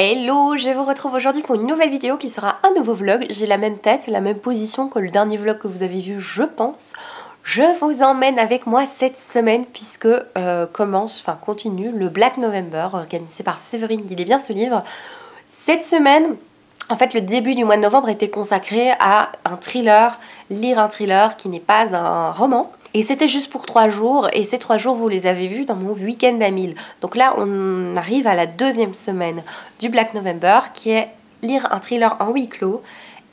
Hello, je vous retrouve aujourd'hui pour une nouvelle vidéo qui sera un nouveau vlog. J'ai la même tête, la même position que le dernier vlog que vous avez vu, je pense. Je vous emmène avec moi cette semaine puisque euh, commence, enfin continue le Black November organisé par Séverine est bien ce livre. Cette semaine, en fait, le début du mois de novembre était consacré à un thriller, lire un thriller qui n'est pas un roman. Et c'était juste pour trois jours, et ces trois jours, vous les avez vus dans mon week-end à 1000. Donc là, on arrive à la deuxième semaine du Black November, qui est lire un thriller en huis clos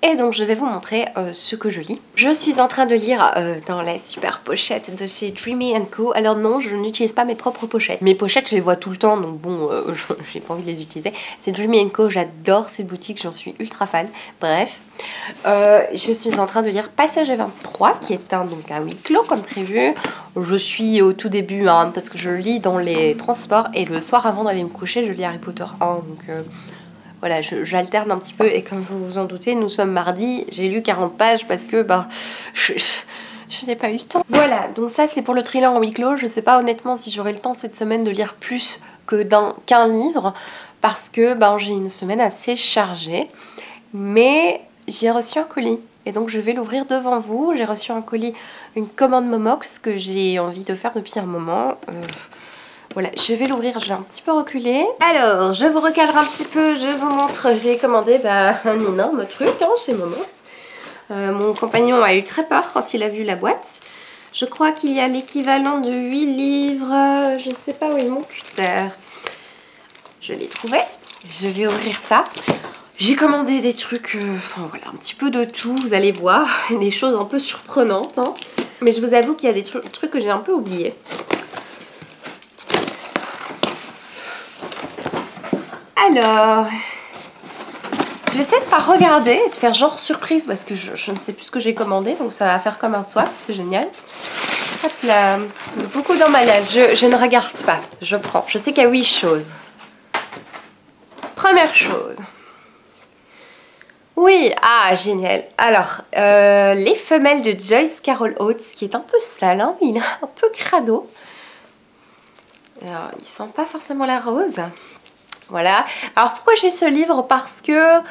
et donc je vais vous montrer euh, ce que je lis. Je suis en train de lire euh, dans la super pochette de chez Dreamy Co. Alors non, je n'utilise pas mes propres pochettes. Mes pochettes, je les vois tout le temps, donc bon, euh, j'ai pas envie de les utiliser. C'est Dreamy Co. J'adore cette boutique, j'en suis ultra fan. Bref, je suis en train de lire Passage 23, qui est un, donc un huis clos comme prévu. Je suis au tout début, hein, parce que je lis dans les transports, et le soir avant d'aller me coucher, je lis Harry Potter 1, donc voilà, j'alterne un petit peu et comme vous vous en doutez, nous sommes mardi, j'ai lu 40 pages parce que ben, je, n'ai pas eu le temps. Voilà, donc ça c'est pour le thriller en huis clos. Je sais pas honnêtement si j'aurai le temps cette semaine de lire plus que qu'un livre parce que ben, j'ai une semaine assez chargée. Mais j'ai reçu un colis et donc je vais l'ouvrir devant vous. J'ai reçu un colis, une commande Momox que j'ai envie de faire depuis un moment. Euh, voilà, je vais l'ouvrir, je vais un petit peu reculer. Alors, je vous recadre un petit peu, je vous montre, j'ai commandé bah, un énorme truc hein, chez Momox. Euh, mon compagnon a eu très peur quand il a vu la boîte. Je crois qu'il y a l'équivalent de 8 livres, je ne sais pas où est mon cutter. Je l'ai trouvé, je vais ouvrir ça. J'ai commandé des trucs, euh, enfin voilà, un petit peu de tout, vous allez voir, des choses un peu surprenantes. Hein. Mais je vous avoue qu'il y a des trucs que j'ai un peu oubliés. Alors, je vais essayer de pas regarder et de faire genre surprise parce que je, ne sais plus ce que j'ai commandé. Donc ça va faire comme un swap, c'est génial. Hop là, beaucoup d'emballage. Je, je ne regarde pas, je prends. Je sais qu'il y a 8 choses. Première chose. Oui, ah génial. Alors, euh, les femelles de Joyce Carol Oates, qui est un peu sale, hein, il un peu crado. Alors, il sent pas forcément la rose. Voilà. Alors pourquoi j'ai ce livre? Parce que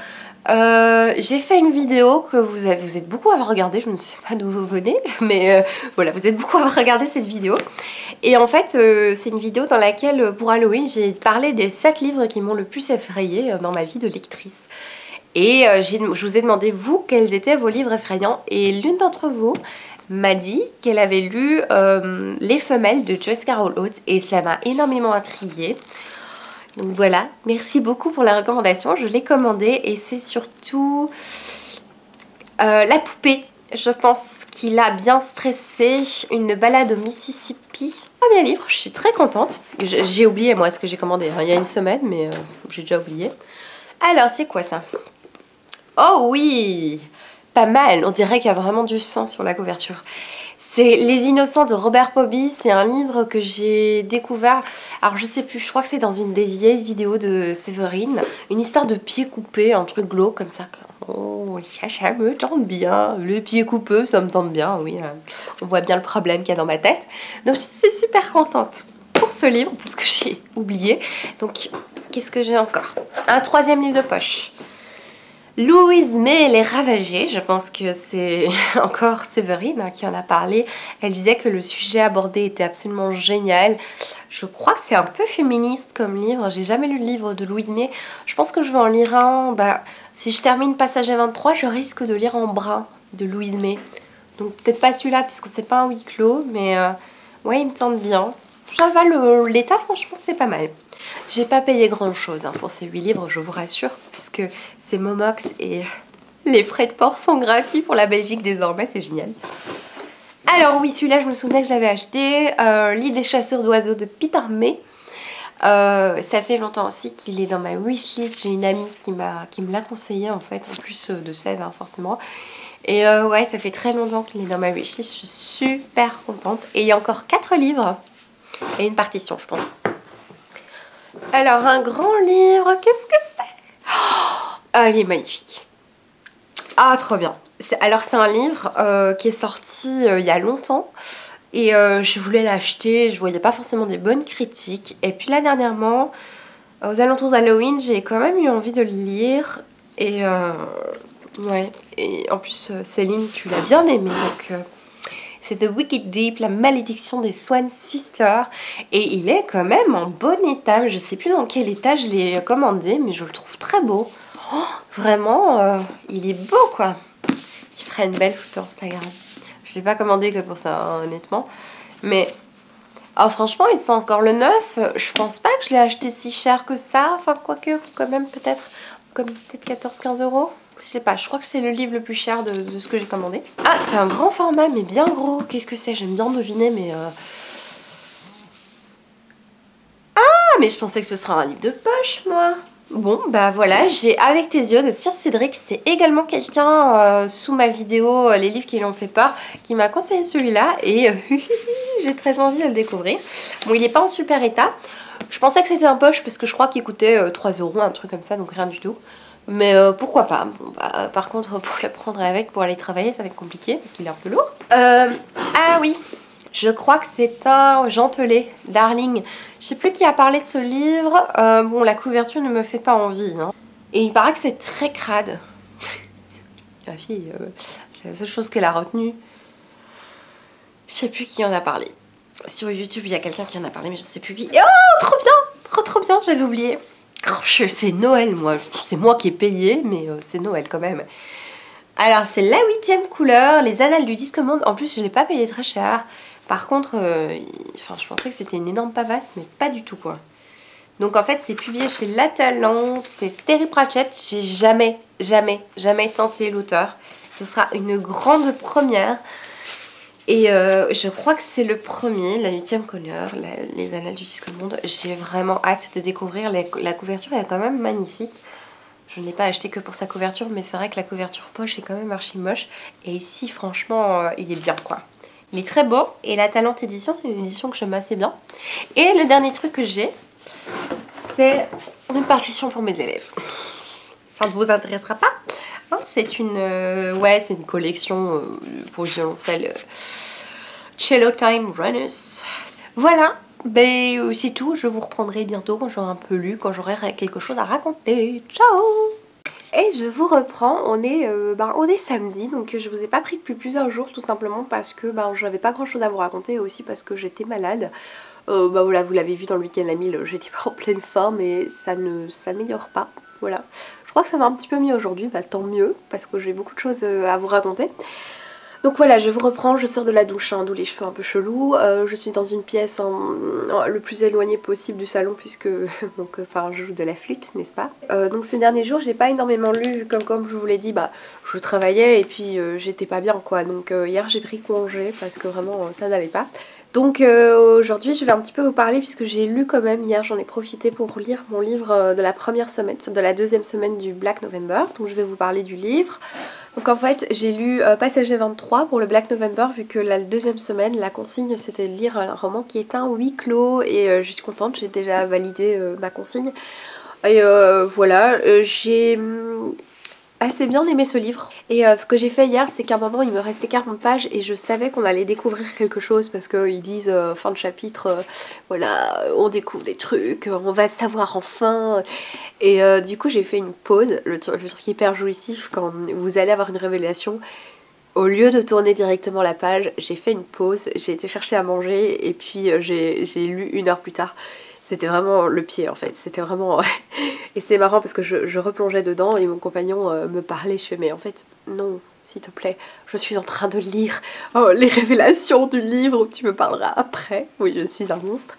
euh, j'ai fait une vidéo que vous, êtes beaucoup à avoir regardé, je ne sais pas d'où vous venez, mais euh, voilà, vous êtes beaucoup à avoir regardé cette vidéo. Et en fait, euh, c'est une vidéo dans laquelle, pour Halloween, j'ai parlé des 7 livres qui m'ont le plus effrayé dans ma vie de lectrice. Et je vous ai demandé, vous, quels étaient vos livres effrayants? Et l'une d'entre vous m'a dit qu'elle avait lu Les femelles de Joyce Carol Oates et ça m'a énormément intriguée. Donc voilà, merci beaucoup pour la recommandation. Je l'ai commandé et c'est surtout euh, la poupée. Je pense qu'il a bien stressé. Une balade au Mississippi. Bien livre, je suis très contente. J'ai oublié moi ce que j'ai commandé hein, il y a une semaine, mais euh, j'ai déjà oublié. Alors, c'est quoi ça? Oh oui Pas mal, on dirait qu'il y a vraiment du sang sur la couverture. C'est Les Innocents de Robert Pobby. C'est un livre que j'ai découvert. Alors je sais plus, je crois que c'est dans une des vieilles vidéos de Séverine. Une histoire de pieds coupés, un truc glauque comme ça. Oh, ça, me tente bien. Les pieds coupés, ça me tente bien, oui. Hein. On voit bien le problème qu'il y a dans ma tête. Donc je suis super contente pour ce livre parce que j'ai oublié. Donc qu'est-ce que j'ai encore? Un troisième livre de poche. Louise May les ravagés, je pense que c'est encore Séverine hein, qui en a parlé. Elle disait que le sujet abordé était absolument génial. Je crois que c'est un peu féministe comme livre. J'ai jamais lu le livre de Louise May. Je pense que je vais en lire un. Bah, si je termine Passage 23, je risque de lire En brun de Louise May. Donc peut-être pas celui-là puisque c'est pas un huis clos, mais euh, ouais, il me tente bien. Ça va, l'état franchement c'est pas mal. J'ai pas payé grand chose hein, pour ces 8 livres, je vous rassure, puisque c'est Momox et les frais de port sont gratuits pour la Belgique désormais, c'est génial. Alors oui, celui-là, je me souvenais que j'avais acheté euh, L'île des chasseurs d'oiseaux de Peter May. Euh, ça fait longtemps aussi qu'il est dans ma wishlist. J'ai une amie qui, qui me l'a conseillé en fait, en plus euh, de Sèvres hein, forcément. Et euh, ouais, ça fait très longtemps qu'il est dans ma wishlist. Je suis super contente. Et il y a encore 4 livres et une partition, je pense. Alors, un grand livre, qu'est-ce que c'est? Oh, Il est magnifique. Ah, trop bien. Alors, c'est un livre euh, qui est sorti euh, il y a longtemps. Et euh, je voulais l'acheter, je voyais pas forcément des bonnes critiques. Et puis là, dernièrement, Aux alentours d'Halloween, j'ai quand même eu envie de le lire. Et euh, ouais, et en plus, euh, Céline, tu l'as bien aimé. Donc, euh, c'est The Wicked Deep, la malédiction des Swan Sisters. Et il est quand même en bon état. Je sais plus dans quel état je l'ai commandé, mais je le trouve très beau. Oh, vraiment, il est beau quoi. Il ferait une belle photo Instagram. Je l'ai pas commandé que pour ça, hein, honnêtement. Mais oh, franchement, il sent encore le neuf. Je pense pas que je l'ai acheté si cher que ça. Enfin, quoique, quand même, peut-être comme peut-être 14-15 euros. Je sais pas, je crois que c'est le livre le plus cher de, ce que j'ai commandé. Ah, c'est un grand format, mais bien gros. Qu'est-ce que c'est? J'aime bien deviner, mais... Euh, ah, mais je pensais que ce serait un livre de poche, moi Bon, bah voilà, j'ai Avec tes yeux de Sir Cédric. C'est également quelqu'un euh, sous ma vidéo euh, Les livres qui l'ont fait peur qui m'a conseillé celui-là et j'ai très envie de le découvrir. Bon, il n'est pas en super état. Je pensais que c'était un poche parce que je crois qu'il coûtait 3 euros, un truc comme ça, donc rien du tout. Mais pourquoi pas? Bon, bah, Par contre, pour le prendre avec pour aller travailler, ça va être compliqué parce qu'il est un peu lourd. ah oui, je crois que c'est un Gentelet, Darling. Je sais plus qui a parlé de ce livre. Euh, bon, la couverture ne me fait pas envie. Hein. Et il paraît que c'est très crade. La fille, euh, c'est la seule chose qu'elle a retenue. Je sais plus qui en a parlé. Sur YouTube, il y a quelqu'un qui en a parlé, mais je sais plus qui. Oh, trop bien Trop trop bien, j'avais oublié. C'est Noël, moi. C'est moi qui ai payé, mais euh, c'est Noël quand même. Alors, c'est la huitième couleur, les annales du disque monde. En plus, je ne l'ai pas payé très cher. Par contre, euh, je pensais que c'était une énorme pavasse, mais pas du tout quoi. Donc en fait, c'est publié chez La Talente, c'est Terry Pratchett. J'ai jamais, jamais, jamais tenté l'auteur. Ce sera une grande première. Et euh, je crois que c'est le premier, la huitième couleur, les annales du disque monde. J'ai vraiment hâte de découvrir. La, couverture est quand même magnifique. Je n'ai pas acheté que pour sa couverture, mais c'est vrai que la couverture poche est quand même archi moche. Et ici, franchement, euh, il est bien quoi. Il est très beau et la Talente édition, c'est une édition que j'aime assez bien. Et le dernier truc que j'ai, c'est une partition pour mes élèves. Ça ne vous intéressera pas C'est une, euh, ouais, c'est une collection euh, pour violoncelle euh, Cello Time Runners. Voilà, ben, c'est tout. Je vous reprendrai bientôt quand j'aurai un peu lu, quand j'aurai quelque chose à raconter. Ciao et je vous reprends, on est, ben, on est samedi, donc je vous ai pas pris depuis plusieurs jours tout simplement parce que ben, je n'avais pas grand chose à vous raconter et aussi parce que j'étais malade. Bah voilà, vous l'avez vu dans le week-end à 1000, j'étais pas en pleine forme et ça ne s'améliore pas. Voilà. Je crois que ça va un petit peu mieux aujourd'hui, bah tant mieux parce que j'ai beaucoup de choses euh, à vous raconter. Donc voilà, je vous reprends, je sors de la douche, hein, d'où les cheveux un peu chelous. Euh, je suis dans une pièce le plus éloignée possible du salon puisque donc, enfin, je joue de la flûte, n'est-ce pas? Euh, Donc ces derniers jours, j'ai pas énormément lu, comme, je vous l'ai dit, bah, je travaillais et puis euh, j'étais pas bien quoi. Donc hier j'ai pris congé parce que vraiment ça n'allait pas. Donc aujourd'hui je vais un petit peu vous parler puisque j'ai lu quand même hier, j'en ai profité pour lire mon livre de la première semaine, de la deuxième semaine du Black November. Donc je vais vous parler du livre. Donc en fait j'ai lu euh, Passager 23 pour le Black November vu que la deuxième semaine la consigne c'était de lire un roman qui est un huis clos et euh, je suis contente, j'ai déjà validé euh, ma consigne. Et voilà, j'ai hum, assez bien aimé ce livre. Et euh, ce que j'ai fait hier, c'est qu'à un moment, il me restait 40 pages et je savais qu'on allait découvrir quelque chose parce qu'ils disent euh, fin de chapitre, euh, voilà, on découvre des trucs, on va savoir enfin. Et du coup, j'ai fait une pause, le, le truc hyper jouissif quand vous allez avoir une révélation. Au lieu de tourner directement la page, j'ai fait une pause, j'ai été chercher à manger et puis j'ai lu une heure plus tard c'était vraiment le pied en fait. C'était vraiment. et c'est marrant parce que je, replongeais dedans et mon compagnon euh, me parlait. Je fais, mais en fait, non, s'il te plaît, je suis en train de lire oh, les révélations du livre où tu me parleras après. Oui, je suis un monstre.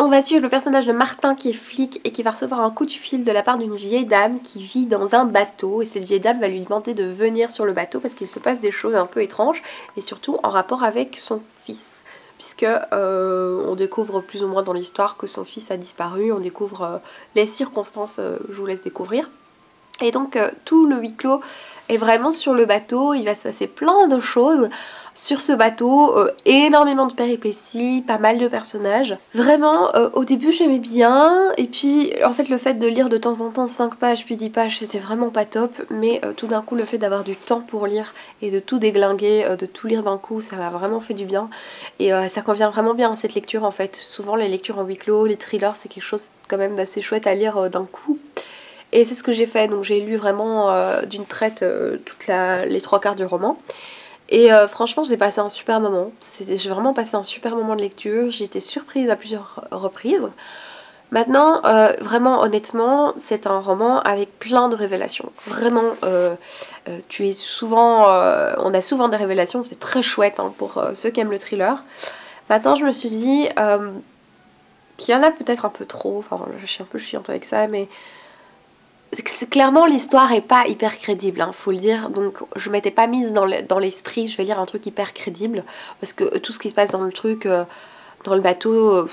On va suivre le personnage de Martin qui est flic et qui va recevoir un coup de fil de la part d'une vieille dame qui vit dans un bateau et cette vieille dame va lui demander de venir sur le bateau parce qu'il se passe des choses un peu étranges et surtout en rapport avec son fils puisque euh, on découvre plus ou moins dans l'histoire que son fils a disparu, on découvre euh, les circonstances, euh, je vous laisse découvrir. Et donc tout le huis clos est vraiment sur le bateau, il va se passer plein de choses. Sur ce bateau, euh, énormément de péripéties, pas mal de personnages. Vraiment, euh, au début j'aimais bien, et puis en fait le fait de lire de temps en temps 5 pages puis 10 pages c'était vraiment pas top, mais euh, tout d'un coup le fait d'avoir du temps pour lire et de tout déglinguer, de tout lire d'un coup, ça m'a vraiment fait du bien. Et ça convient vraiment bien à cette lecture en fait. Souvent les lectures en huis clos, les thrillers c'est quelque chose quand même d'assez chouette à lire d'un coup. Et c'est ce que j'ai fait, donc j'ai lu vraiment d'une traite toutes les trois quarts du roman. Et euh, franchement, j'ai passé un super moment. J'ai vraiment passé un super moment de lecture. J'ai été surprise à plusieurs reprises. Maintenant, euh, vraiment honnêtement, c'est un roman avec plein de révélations. Vraiment, euh, tu es souvent, on a souvent des révélations, c'est très chouette hein, pour ceux qui aiment le thriller. Maintenant, je me suis dit qu'il y en a peut-être un peu trop. Enfin, je suis un peu chiante avec ça, mais clairement l'histoire est pas hyper crédible, hein, faut le dire. Donc je m'étais pas mise dans l'esprit, je vais lire un truc hyper crédible parce que tout ce qui se passe dans le truc, euh, dans le bateau, euh,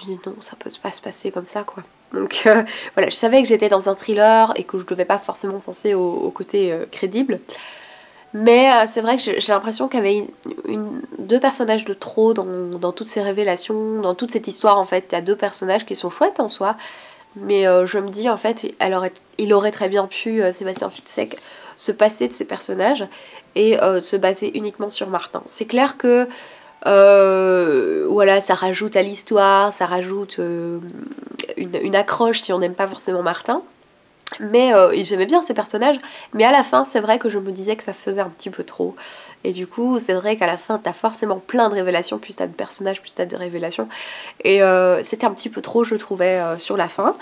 je dis non, ça peut pas se passer comme ça quoi. Donc euh, voilà, je savais que j'étais dans un thriller et que je devais pas forcément penser au, côté crédible. Mais c'est vrai que j'ai l'impression qu'il y avait deux personnages de trop dans, dans, toutes ces révélations, dans toute cette histoire en fait. Il y a deux personnages qui sont chouettes en soi, mais euh, je me dis, en fait, il aurait très bien pu, euh, Sébastien Fitzek, se passer de ses personnages et euh, se baser uniquement sur Martin. C'est clair que voilà, ça rajoute à l'histoire, ça rajoute une, accroche si on n'aime pas forcément Martin. Mais j'aimais bien ces personnages, mais à la fin, c'est vrai que je me disais que ça faisait un petit peu trop. Et du coup, c'est vrai qu'à la fin, t'as forcément plein de révélations, plus t'as de personnages, plus t'as de révélations. Et euh, c'était un petit peu trop, je trouvais, euh, sur la fin.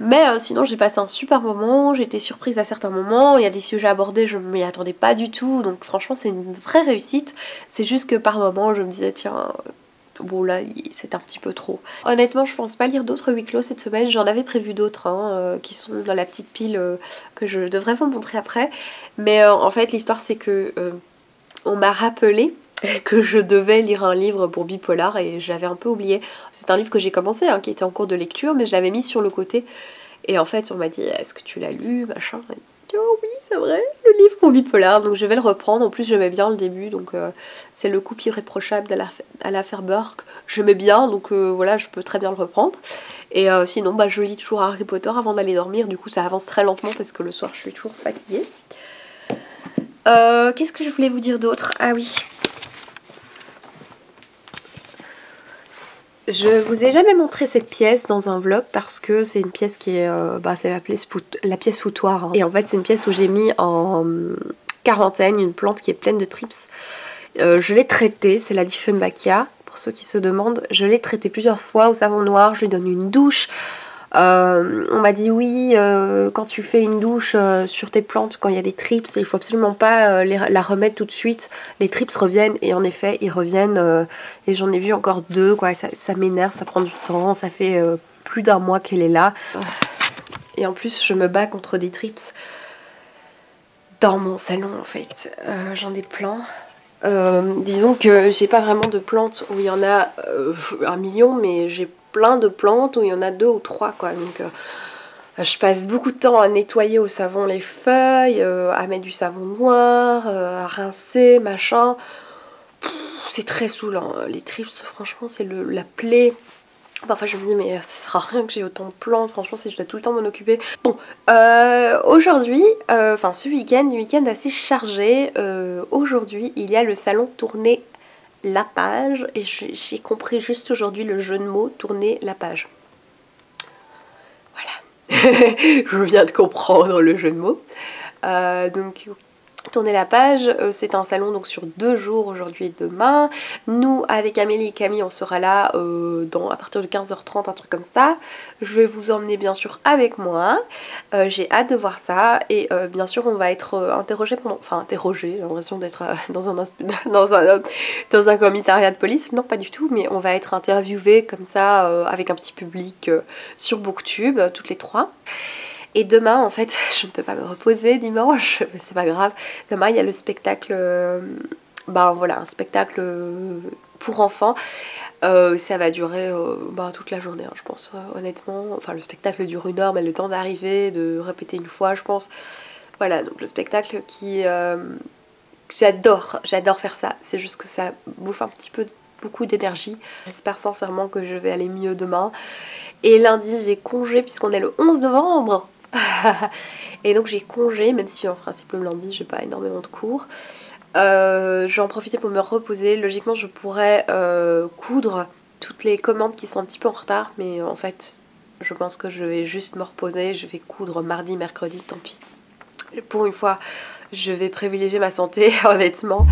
Mais euh, sinon, j'ai passé un super moment, j'étais surprise à certains moments. Il y a des sujets abordés, je ne m'y attendais pas du tout. Donc franchement, c'est une vraie réussite. C'est juste que par moments, je me disais, tiens bon là c'est un petit peu trop. Honnêtement je pense pas lire d'autres huis clos cette semaine, j'en avais prévu d'autres hein, qui sont dans la petite pile que je devrais vous montrer après. Mais en fait l'histoire c'est que on m'a rappelé que je devais lire un livre pour bipolar et j'avais un peu oublié. C'est un livre que j'ai commencé, hein, qui était en cours de lecture, mais je l'avais mis sur le côté. Et en fait, on m'a dit Est-ce que tu l'as lu Machin? oh oui, c'est vrai, le livre pour bipolar. Donc je vais le reprendre. En plus, j'aimais bien le début. Donc euh, c'est le couple irréprochable à l'affaire Burke. J'aimais bien, donc euh, voilà, je peux très bien le reprendre. Et euh, sinon, bah, je lis toujours Harry Potter avant d'aller dormir. Du coup, ça avance très lentement parce que le soir, je suis toujours fatiguée. Euh, qu'est-ce que je voulais vous dire d'autre? Ah oui. Je vous ai jamais montré cette pièce dans un vlog parce que c'est une pièce qui est... Euh, bah, c'est la pièce, la pièce foutoir. Hein. Et en fait c'est une pièce où j'ai mis en quarantaine une plante qui est pleine de trips. Euh, je l'ai traitée, c'est la Diffenbachia. Pour ceux qui se demandent, je l'ai traitée plusieurs fois au savon noir. Je lui donne une douche. Euh, on m'a dit oui, euh, quand tu fais une douche euh, sur tes plantes, quand il y a des trips, il faut absolument pas la remettre tout de suite. Les trips reviennent et en effet, ils reviennent. et j'en ai vu encore deux, quoi. Ça, m'énerve, ça prend du temps, ça fait plus d'un mois qu'elle est là. Et en plus, je me bats contre des trips dans mon salon en fait. J'en ai plein. disons que j'ai pas vraiment de plantes où il y en a un million, mais j'ai plein de plantes où il y en a deux ou trois quoi. Donc euh, je passe beaucoup de temps à nettoyer au savon les feuilles, euh, à mettre du savon noir, euh, à rincer, machin. C'est très saoulant. Les trips, franchement, c'est la plaie. Parfois je me dis mais ça sert à rien que j'ai autant de plantes, franchement si je dois tout le temps m'en occuper. Bon, aujourd'hui, enfin ce week-end, week-end assez chargé, aujourd'hui il y a le salon tourné la page et j'ai compris juste aujourd'hui le jeu de mots tourner la page. Voilà, je viens de comprendre le jeu de mots. Euh, donc tourner la page. Euh, c'est un salon donc sur deux jours, aujourd'hui et demain. Nous, avec Amélie et Camille, on sera là euh, à partir de 15h30, un truc comme ça. Je vais vous emmener bien sûr avec moi. Euh, j'ai hâte de voir ça. Et bien sûr, on va être interrogé pendant... Enfin, interrogé, j'ai l'impression d'être dans, un, dans, un, dans un commissariat de police. Non, pas du tout, mais on va être interviewé comme ça avec un petit public sur Booktube, toutes les trois. Et demain, en fait, je ne peux pas me reposer dimanche, mais c'est pas grave. Demain, il y a le spectacle, euh, ben voilà, un spectacle pour enfants. Euh, ça va durer euh, ben, toute la journée, hein, je pense, honnêtement. Enfin, le spectacle dure une heure, mais le temps d'arriver, de répéter une fois, je pense. Voilà, donc le spectacle qui, j'adore, j'adore faire ça. C'est juste que ça bouffe un petit peu beaucoup d'énergie. J'espère sincèrement que je vais aller mieux demain. Et lundi, j'ai congé puisqu'on est le 11 novembre. et donc j'ai congé, même si en principe le lundi, j'ai pas énormément de cours. Euh, profiter pour me reposer. Logiquement, je pourrais euh, coudre toutes les commandes qui sont un petit peu en retard, mais en fait, je pense que je vais juste me reposer. Je vais coudre mardi, mercredi, tant pis. Pour une fois, je vais privilégier ma santé, honnêtement.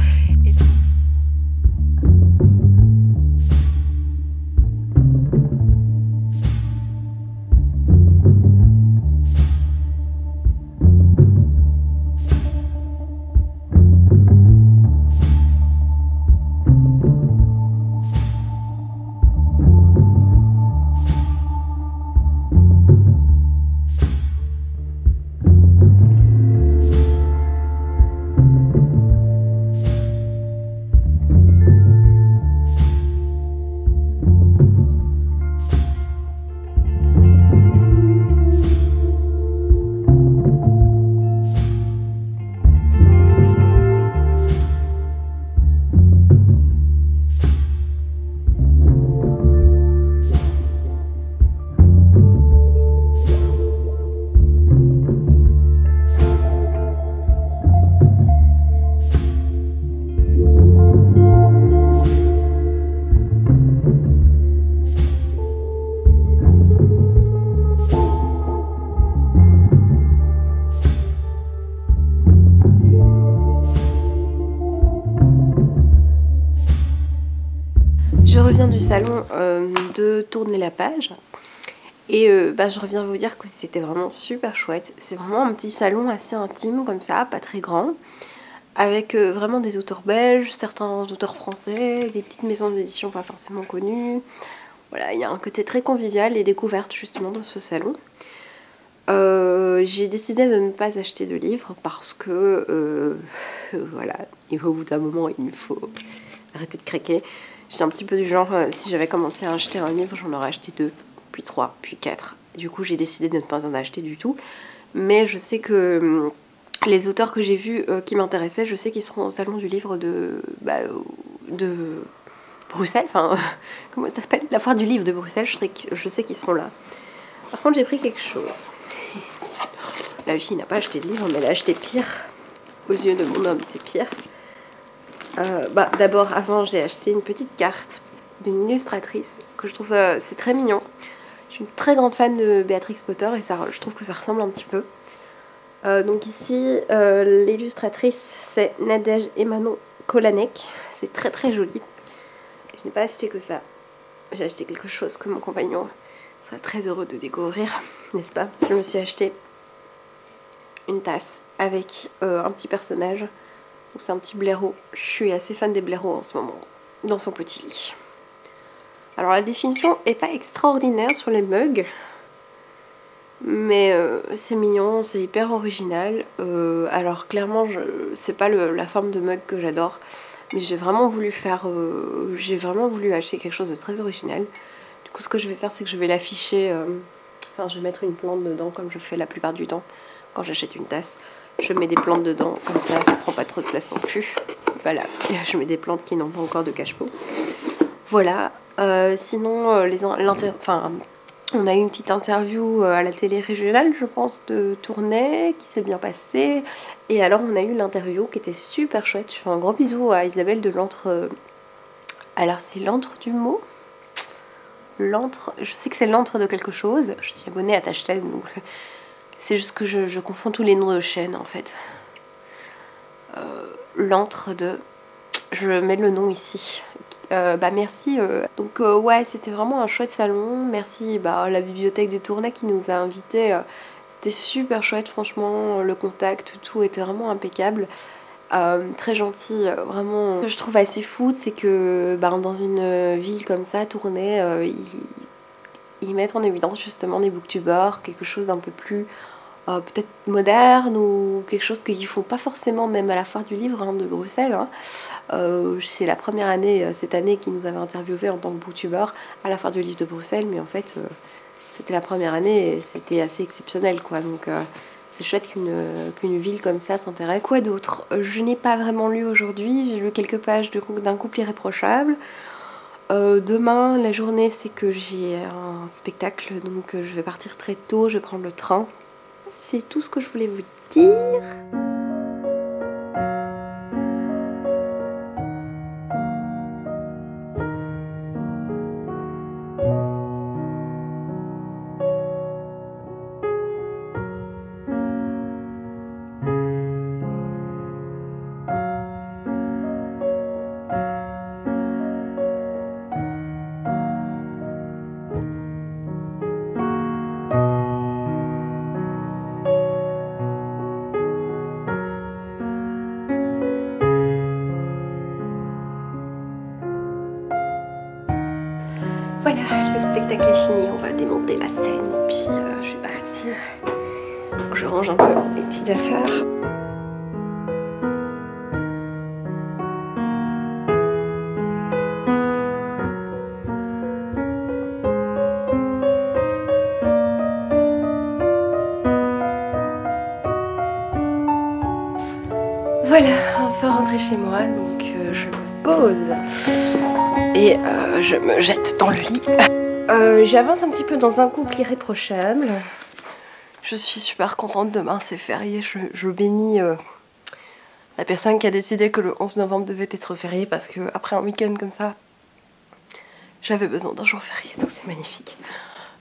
De tourner la page. Et euh, bah, je reviens vous dire que c'était vraiment super chouette. C'est vraiment un petit salon assez intime comme ça, pas très grand. Avec euh, vraiment des auteurs belges, certains auteurs français, des petites maisons d'édition pas forcément connues. Voilà, il y a un côté très convivial et découverte justement dans ce salon. j'ai décidé de ne pas acheter de livres parce que voilà, au bout d'un moment il faut arrêter de craquer. J'étais un petit peu du genre, euh, si j'avais commencé à acheter un livre, j'en aurais acheté deux, puis trois, puis quatre. Du coup, j'ai décidé de ne pas en acheter du tout. Mais je sais que hum, les auteurs que j'ai vus euh, qui m'intéressaient, je sais qu'ils seront au salon du livre de, bah, de Bruxelles. Enfin, comment ça s'appelle? La foire du livre de Bruxelles, je, je sais qu'ils seront là. Par contre, j'ai pris quelque chose. La fille n'a pas acheté de livre, mais elle a acheté pire. Aux yeux de mon homme, c'est pire. Euh, bah, D'abord, avant, j'ai acheté une petite carte d'une illustratrice que je trouve euh, c'est très mignon. Je suis une très grande fan de Béatrix Potter et ça, je trouve que ça ressemble un petit peu. Euh, donc ici, l'illustratrice c'est Nadège Emanon Kolanek. C'est très très joli. Je n'ai pas acheté que ça. J'ai acheté quelque chose que mon compagnon serait très heureux de découvrir, n'est-ce pas? Je me suis acheté une tasse avec un petit personnage c'est un petit blaireau. Je suis assez fan des blaireaux en ce moment, dans son petit lit. Alors la définition est pas extraordinaire sur les mugs, mais euh, c'est mignon, c'est hyper original. Euh, alors clairement, c'est pas la forme de mug que j'adore, mais j'ai vraiment voulu faire, euh, j'ai vraiment voulu acheter quelque chose de très original. Du coup, ce que je vais faire, c'est que je vais l'afficher. enfin, je vais mettre une plante dedans, comme je fais la plupart du temps quand j'achète une tasse. Je mets des plantes dedans, comme ça, ça prend pas trop de place non plus. Voilà, je mets des plantes qui n'ont pas encore de cache-pot. Voilà, euh, sinon, euh, on a eu une petite interview euh, à la télé régionale, je pense, de Tournai, qui s'est bien passée. Et alors, on a eu l'interview qui était super chouette. Je fais un gros bisou à Isabelle de l'entre... Alors, c'est l'entre du mot? L'entre... Je sais que c'est l'entre de quelque chose. Je suis abonnée à ta chaîne, donc c'est juste que je, confonds tous les noms de chaînes en fait. Euh, L'entre de. Je mets le nom ici. Euh, bah merci. Euh. Donc ouais, c'était vraiment un chouette salon. Merci bah, la bibliothèque des Tournais qui nous a invités. c'était super chouette, franchement. Le contact, tout était vraiment impeccable. très gentil, vraiment. Ce que je trouve assez fou, c'est que bah, dans une ville comme ça, Tournai, ils, ils, mettent en évidence justement des booktubers, quelque chose d'un peu plus euh, peut-être moderne ou quelque chose qu'ils font pas forcément même à la foire du livre hein, de Bruxelles. Hein. Euh, c'est la première année euh, cette année qu'ils nous avaient interviewé en tant que booktuber à la foire du livre de Bruxelles, mais en fait c'était la première année et c'était assez exceptionnel quoi. Donc C'est chouette qu'une ville comme ça s'intéresse. Quoi d'autre? Je n'ai pas vraiment lu aujourd'hui, j'ai lu quelques pages d'un couple irréprochable. Demain, la journée, c'est que j'ai un spectacle, donc je vais partir très tôt, je vais prendre le train. C'est tout ce que je voulais vous dire. Voilà, enfin rentré chez moi, donc euh, je me pose et euh, je me jette dans le lit. Euh, j'avance un petit peu dans un couple irréprochable. Je suis super contente, demain c'est férié, je, bénis la personne qui a décidé que le 11 novembre devait être férié parce que après un week-end comme ça, j'avais besoin d'un jour férié, donc c'est magnifique.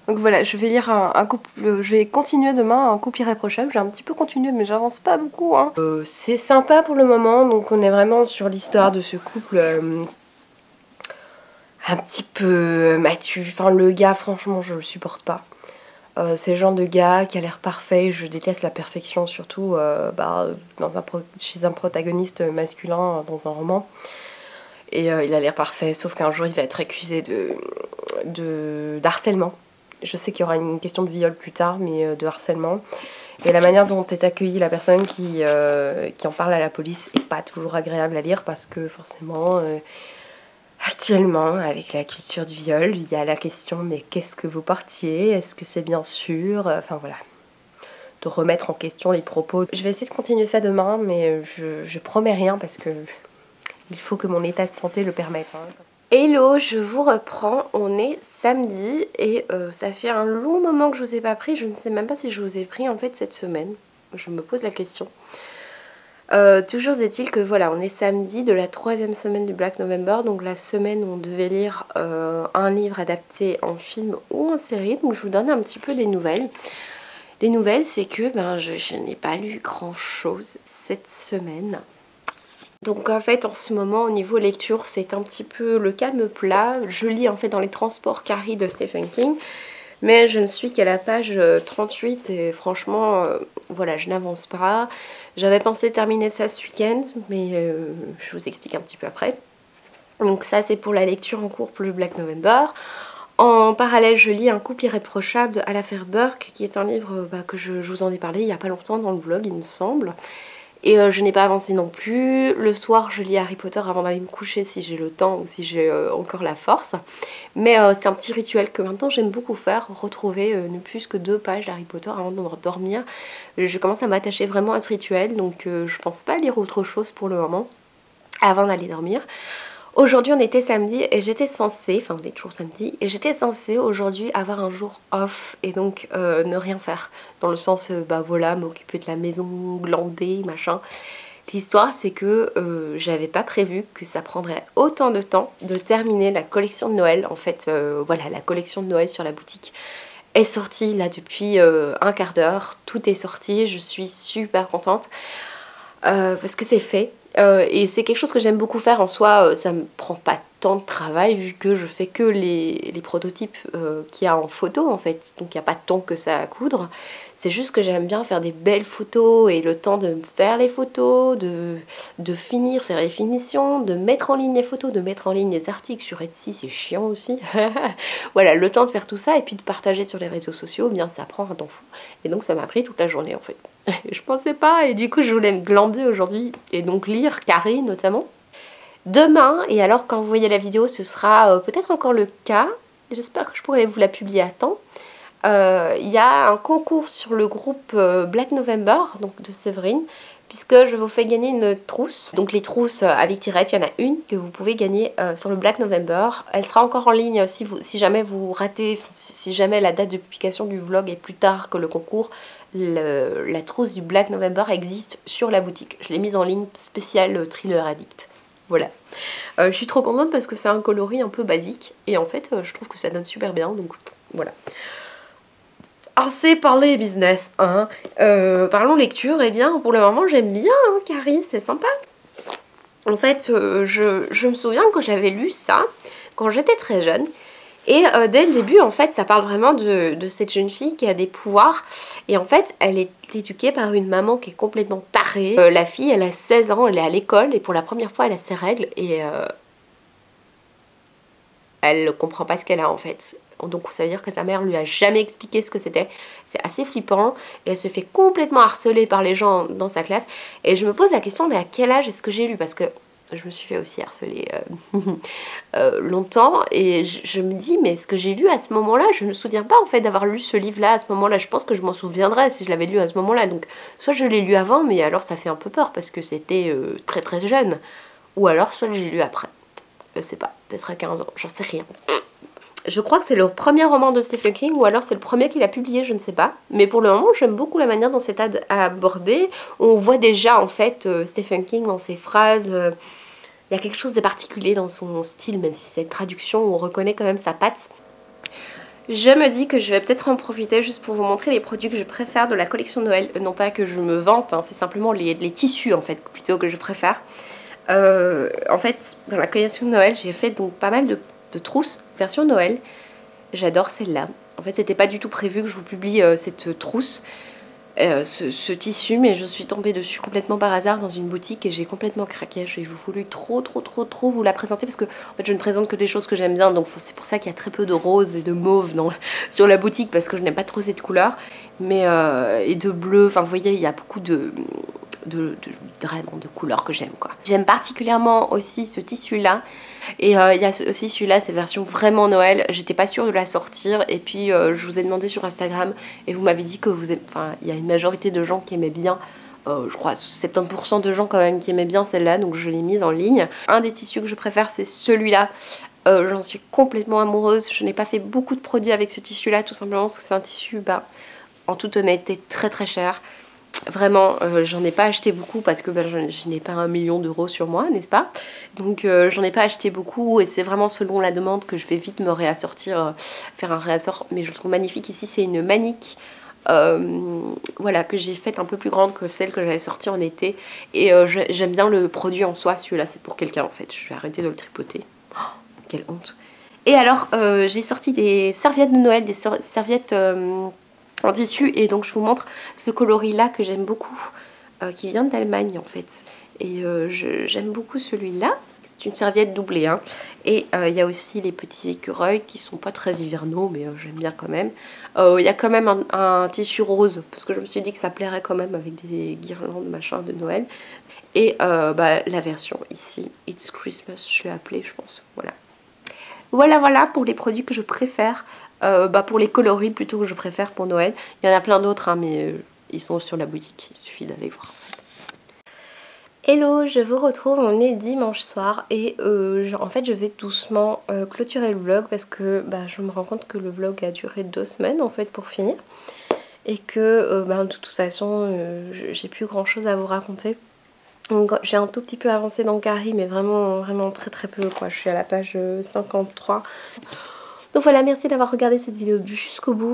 Donc voilà, je vais lire un, couple, je vais continuer demain un couple irréprochable. J'ai un petit peu continué, mais j'avance pas beaucoup. Hein. c'est sympa pour le moment, donc on est vraiment sur l'histoire de ce couple un petit peu Mathieu. Enfin, le gars, franchement, je le supporte pas. Euh, c'est le genre de gars qui a l'air parfait. Je déteste la perfection, surtout euh, bah, dans un chez un protagoniste masculin dans un roman. Et euh, il a l'air parfait, sauf qu'un jour il va être accusé de, de harcèlement. Je sais qu'il y aura une question de viol plus tard, mais de harcèlement. Et la manière dont est accueillie la personne qui, qui en parle à la police est pas toujours agréable à lire parce que forcément Actuellement, avec la culture du viol, il y a la question mais qu'est-ce que vous portiez? Est-ce que c'est bien sûr? Enfin voilà, de remettre en question les propos. Je vais essayer de continuer ça demain, mais je, je promets rien parce que il faut que mon état de santé le permette. Hein. Hello, je vous reprends, on est samedi et euh, ça fait un long moment que je vous ai pas pris, je ne sais même pas si je vous ai pris en fait cette semaine, je me pose la question. Euh, toujours est-il que voilà, on est samedi de la troisième semaine du Black November, donc la semaine où on devait lire euh, un livre adapté en film ou en série. Donc je vous donne un petit peu des nouvelles. Les nouvelles, c'est que ben, je, n'ai pas lu grand-chose cette semaine. Donc en fait, en ce moment, au niveau lecture, c'est un petit peu le calme plat. Je lis en fait dans les transports Carrie de Stephen King. Mais je ne suis qu'à la page 38 euh, et franchement, euh, voilà, je n'avance pas. J'avais pensé terminer ça ce week-end, mais euh, je vous explique un petit peu après. Donc ça, c'est pour la lecture en cours pour le Black November. En parallèle, je lis Un couple irréprochable à l'affaire Burke, qui est un livre bah, que je, je, vous en ai parlé il n'y a pas longtemps dans le vlog, il me semble. Et euh, je n'ai pas avancé non plus. Le soir, je lis Harry Potter avant d'aller me coucher si j'ai le temps ou si j'ai euh, encore la force. Mais euh, c'est un petit rituel que maintenant j'aime beaucoup faire, retrouver ne plus que deux pages d'Harry Potter avant de dormir. Je commence à m'attacher vraiment à ce rituel, donc je pense pas lire autre chose pour le moment avant d'aller dormir. Aujourd'hui on était samedi et j'étais censée, enfin on est toujours samedi, et j'étais censée aujourd'hui avoir un jour off et donc euh, ne rien faire. Dans le sens, euh, bah voilà, m'occuper de la maison, glander, machin. L'histoire c'est que euh, j'avais pas prévu que ça prendrait autant de temps de terminer la collection de Noël. En fait, voilà, la collection de Noël sur la boutique est sortie là depuis un quart d'heure. Tout est sorti, je suis super contente. parce que c'est fait, euh, et c'est quelque chose que j'aime beaucoup faire en soi, euh, ça me prend pas tant de travail vu que je fais que les, les prototypes euh, qu'il y a en photo en fait, donc il n'y a pas tant que ça à coudre. C'est juste que j'aime bien faire des belles photos et le temps de faire les photos, de, de finir, faire les finitions, de mettre en ligne les photos, de mettre en ligne les articles sur Etsy, c'est chiant aussi. voilà, le temps de faire tout ça et puis de partager sur les réseaux sociaux, eh bien ça prend un temps fou. Et donc ça m'a pris toute la journée en fait. je pensais pas et du coup je voulais me glander aujourd'hui et donc lire Carré notamment. Demain, et alors quand vous voyez la vidéo ce sera euh, peut-être encore le cas, j'espère que je pourrai vous la publier à temps, il y a un concours sur le groupe Black November, donc de Séverine, puisque je vous fais gagner une trousse. Donc les trousses avec tirette, il y en a une que vous pouvez gagner sur le Black November. Elle sera encore en ligne si, vous, si jamais vous ratez, si jamais la date de publication du vlog est plus tard que le concours, la trousse du Black November existe sur la boutique. Je l'ai mise en ligne spéciale Thriller Addict. Voilà. Euh, je suis trop contente parce que c'est un coloris un peu basique et en fait euh, je trouve que ça donne super bien donc voilà. Assez parler business, hein. Euh, parlons lecture, et eh bien pour le moment j'aime bien hein, Carrie, c'est sympa. En fait je me souviens que j'avais lu ça quand j'étais très jeune et euh, dès le début, en fait, ça parle vraiment de, cette jeune fille qui a des pouvoirs. Et en fait, elle est éduquée par une maman qui est complètement tarée. Euh, la fille, elle a 16 ans, elle est à l'école et pour la première fois, elle a ses règles et euh, elle ne comprend pas ce qu'elle a en fait. Donc ça veut dire que sa mère lui a jamais expliqué ce que c'était. C'est assez flippant. Et elle se fait complètement harceler par les gens dans sa classe. Et je me pose la question, mais à quel âge est-ce que j'ai lu? Parce que je me suis fait aussi harceler euh, euh, longtemps et je, me dis mais ce que j'ai lu à ce moment-là, je ne me souviens pas en fait d'avoir lu ce livre-là à ce moment-là. Je pense que je m'en souviendrais si je l'avais lu à ce moment-là. Donc soit je l'ai lu avant, mais alors ça fait un peu peur parce que c'était euh, très très jeune. Ou alors soit j'ai lu après. Je sais pas, peut-être à 15 ans, j'en sais rien. Je crois que c'est le premier roman de Stephen King ou alors c'est le premier qu'il a publié, je ne sais pas. Mais pour le moment, j'aime beaucoup la manière dont c'est abordé. On voit déjà en fait Stephen King dans ses phrases. Il y a quelque chose de particulier dans son style, même si c'est une traduction on reconnaît quand même sa patte. Je me dis que je vais peut-être en profiter juste pour vous montrer les produits que je préfère de la collection Noël. Euh, non pas que je me vante, hein, c'est simplement les, tissus en fait plutôt que je préfère. Euh, en fait, dans la collection Noël, j'ai fait donc pas mal de, de trousses version Noël. J'adore celle-là. En fait, c'était pas du tout prévu que je vous publie euh, cette trousse. Euh, ce, tissu, mais je suis tombée dessus complètement par hasard dans une boutique et j'ai complètement craqué. J'ai voulu trop, trop, trop, trop vous la présenter parce que en fait, je ne présente que des choses que j'aime bien, donc c'est pour ça qu'il y a très peu de rose et de mauve dans, sur la boutique parce que je n'aime pas trop cette couleur, mais euh, et de bleu. Enfin, vous voyez, il y a beaucoup de de, vraiment de couleurs que j'aime quoi. J'aime particulièrement aussi ce tissu là et euh, il y a aussi celui-là, c'est version vraiment Noël. J'étais pas sûre de la sortir et puis euh, je vous ai demandé sur Instagram et vous m'avez dit que vous enfin il y a une majorité de gens qui aimaient bien euh, je crois 70% de gens quand même qui aimaient bien celle-là, donc je l'ai mise en ligne. Un des tissus que je préfère, c'est celui-là. J'en suis complètement amoureuse. Je n'ai pas fait beaucoup de produits avec ce tissu-là, tout simplement parce que c'est un tissu, bah, en toute honnêteté, très très cher. Vraiment, euh, j'en ai pas acheté beaucoup parce que ben, je, n'ai pas un million d'euros sur moi, n'est-ce pas? Donc euh, j'en ai pas acheté beaucoup et c'est vraiment selon la demande que je vais vite me réassortir, euh, faire un réassort. Mais je le trouve magnifique ici, c'est une manique. voilà, que j'ai faite un peu plus grande que celle que j'avais sortie en été. Et j'aime bien le produit en soi, celui-là c'est pour quelqu'un en fait. Je vais arrêter de le tripoter. Oh, quelle honte. Et alors, j'ai sorti des serviettes de Noël, des serviettes en tissu. Et donc je vous montre ce coloris là que j'aime beaucoup euh, qui vient d'Allemagne en fait. Et euh, j'aime beaucoup celui-là. C'est une serviette doublée hein. et euh, il y a aussi les petits écureuils qui sont pas très hivernaux mais j'aime bien quand même. Il y a quand même un, tissu rose parce que je me suis dit que ça plairait quand même avec des guirlandes machin de Noël. Et bah, la version ici It's Christmas je l'ai appelée je pense. Voilà. Voilà voilà pour les produits que je préfère euh, bah pour les coloris plutôt que je préfère pour Noël. Il y en a plein d'autres, hein, mais euh, ils sont sur la boutique, il suffit d'aller voir. Hello, je vous retrouve, on est dimanche soir et euh, en fait je vais doucement clôturer le vlog parce que bah, je me rends compte que le vlog a duré deux semaines en fait pour finir et que bah, de toute façon j'ai plus grand chose à vous raconter. J'ai un tout petit peu avancé dans Carrie mais vraiment vraiment très très peu je suis à la page 53. Donc voilà, merci d'avoir regardé cette vidéo jusqu'au bout.